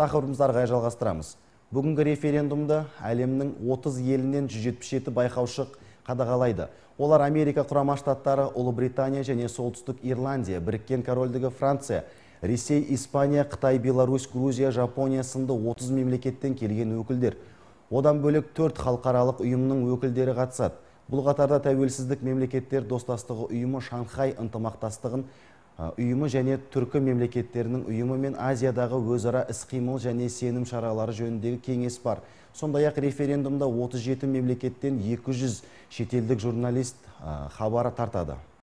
тақырыбымызды ары қарай жалғастырамыз. Бүгінгі референдумды әлемнің 30 елінен 177 байқаушы қадағалайды. Олар америка құрама штаттары ұлыбритания және солтүстік ирландия біріккен корольдігі франция ресей испания қытай беларусь грузия жапония сынды 30 мемлекеттен келген өкілдер. Одан бөлек төрт халықаралық ұйымның өкілдері қатысады. Бұл қатарда тәуелсіздік мемлекеттер достастығы ұйымы шанхай ынтымақтастығын ұйымы және түркі мемлекеттерінің ұйымы мен азиядағы өзара іс-қимыл және сенім шаралары жөніндегі кеңес бар. Сондай ақ референдумда 37 мемлекеттен 200 шетелдік журналист хабары тартады.